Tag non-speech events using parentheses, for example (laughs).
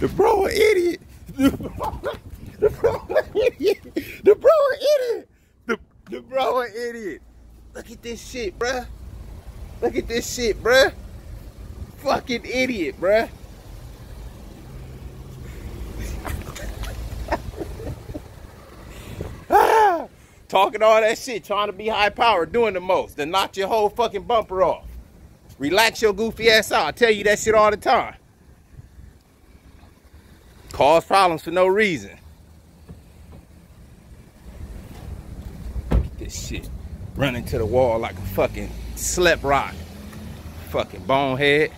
The bro an idiot. The bro, the bro an idiot. The bro an idiot. The, bro an idiot. Look at this shit, bruh. Look at this shit, bruh. Fucking idiot, bruh. (laughs) Talking all that shit, trying to be high powered, doing the most, then knock your whole fucking bumper off. Relax your goofy ass out. I tell you that shit all the time. Cause problems for no reason. This shit. Running to the wall like a fucking slep rock. Fucking bonehead.